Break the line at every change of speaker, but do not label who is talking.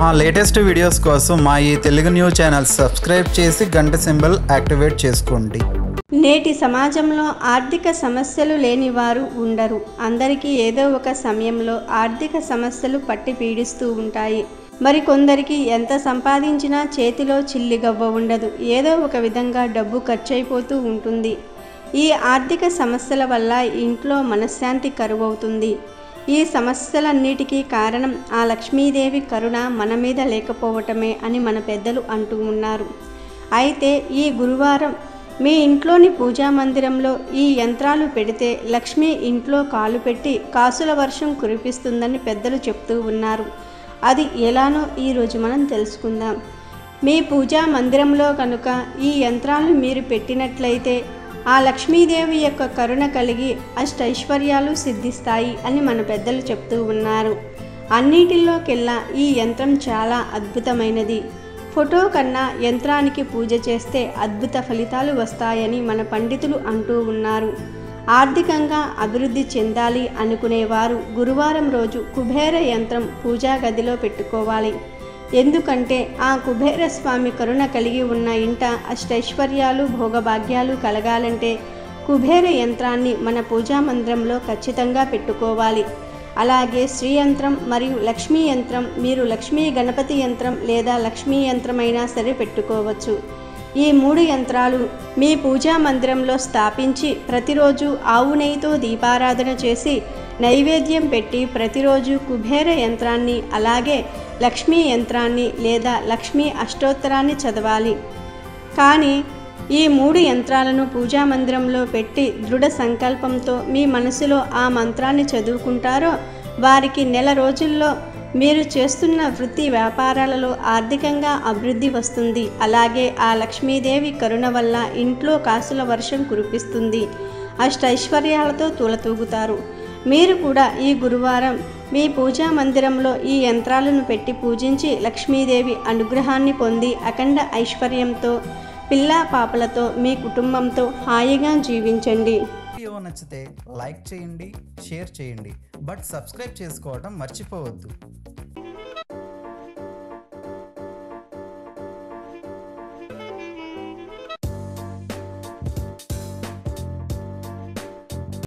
మా latest videos కోసం మా ఈ తెలుగు న్యూస్ ఛానల్ సబ్స్క్రైబ్ చేసి గంట సింబల్ యాక్టివేట్ చేసుకోండి.
నేటి సమాజంలో ఆర్థిక సమస్యలు లేని వారు ఉండరు. అందరికీ ఏదో ఒక సమయంలో ఆర్థిక సమస్యలు పట్టి పీడిస్తూ ఉంటాయి. మరి కొందరికి ఎంత సంపాదించినా చేతిలో చిల్లిగవ్వ ఉండదు. ఏదో ఒక విధంగా డబ్బు ఖర్చయిపోతూ ఉంటుంది. ఈ ఆర్థిక సమస్యల వల్ల ఇంట్లో మనశ్శాంతి కరువవుతుంది. ఈ సమస్యలన్నిటికీ కారణం ఆ లక్ష్మీదేవి కరుణ మన మీద లేకపోవటమే అని మన పెద్దలు అంటూ ఉన్నారు. అయితే ఈ గురువారం మీ ఇంట్లోని పూజా మందిరంలో ఈ యంత్రాలు పెడితే లక్ష్మి ఇంట్లో కాలు పెట్టి కాసుల వర్షం కురిపిస్తుందని పెద్దలు చెప్తూ ఉన్నారు. అది ఎలానో ఈరోజు మనం తెలుసుకుందాం. మీ పూజా మందిరంలో కనుక ఈ యంత్రాలు మీరు పెట్టినట్లయితే ఆ లక్ష్మీదేవి యొక్క కరుణ కలిగి అష్టైశ్వర్యాలు సిద్ధిస్తాయి అని మన పెద్దలు చెప్తూ ఉన్నారు. అన్నిటిలోకెల్లా ఈ యంత్రం చాలా అద్భుతమైనది. ఫోటో కన్నా యంత్రానికి పూజ చేస్తే అద్భుత ఫలితాలు వస్తాయని మన పండితులు అంటూ ఉన్నారు. ఆర్థికంగా అభివృద్ధి చెందాలి అనుకునేవారు గురువారం రోజు కుబేర యంత్రం పూజా గదిలో పెట్టుకోవాలి. ఎందుకంటే ఆ కుబేరస్వామి కరుణ కలిగి ఉన్న ఇంట అష్టైశ్వర్యాలు భోగభాగ్యాలు కలగాలంటే కుబేర యంత్రాన్ని మన పూజా మందిరంలో ఖచ్చితంగా పెట్టుకోవాలి. అలాగే శ్రీ యంత్రం మరియు లక్ష్మీ యంత్రం మీరు లక్ష్మీ గణపతి యంత్రం లేదా లక్ష్మీ యంత్రమైనా సరే పెట్టుకోవచ్చు. ఈ మూడు యంత్రాలు మీ పూజా మందిరంలో స్థాపించి ప్రతిరోజు ఆవు నెయ్యితో దీపారాధన చేసి నైవేద్యం పెట్టి ప్రతిరోజు కుబేర యంత్రాన్ని అలాగే లక్ష్మీ యంత్రాన్ని లేదా లక్ష్మీ అష్టోత్తరాన్ని చదవాలి. కానీ ఈ మూడు యంత్రాలను పూజా మందిరంలో పెట్టి దృఢ సంకల్పంతో మీ మనసులో ఆ మంత్రాన్ని చదువుకుంటారో వారికి నెల రోజుల్లో మీరు చేస్తున్న వృత్తి వ్యాపారాలలో ఆర్థికంగా అభివృద్ధి వస్తుంది. అలాగే ఆ లక్ష్మీదేవి కరుణ వల్ల ఇంట్లో కాసుల వర్షం కురిపిస్తుంది. అష్టైశ్వర్యాలతో తూలతూగుతారు. మీరు కూడా ఈ గురువారం మీ పూజా మందిరంలో ఈ యంత్రాలను పెట్టి పూజించి లక్ష్మీదేవి అనుగ్రహాన్ని పొంది అఖండ ఐశ్వర్యంతో పిల్లా పాపలతో మీ కుటుంబంతో హాయిగా జీవించండి.
వీడియో నచ్చితే లైక్ చేయండి షేర్ చేయండి. బట్ సబ్స్క్రైబ్ చేసుకోవడం మర్చిపోవద్దు.